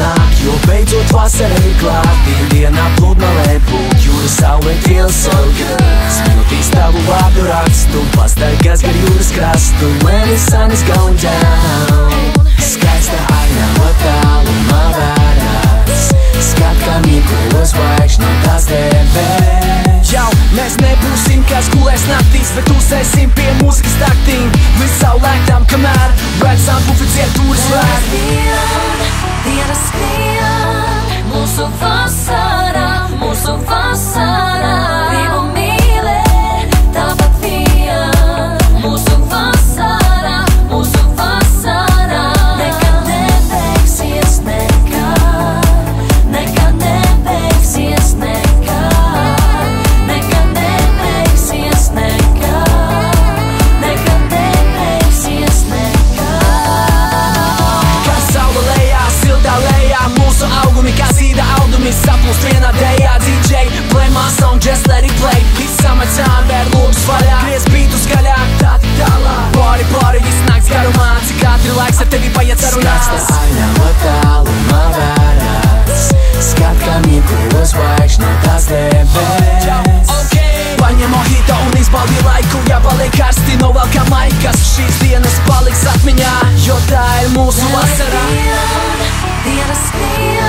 Nāk, jo beidzot vasara ir klāt. Dienā pludmalē būt, jūras saule feels so good Smiltīs tavu vārdu rakstu, pastaigas gar jūras krastu. When the sun is going down Skaista ainava tālumā vērās Skat, kā mīklo zvaigžņu tās debes Jau, mēs nebūsim kā skulēs naktīs, bet uzsēsim pie mūzikas taktīm. Līdz saulēktām, kamēr vecām buficēt turis vēr Vien dienas mūsu vasarā. Vien dienas skrien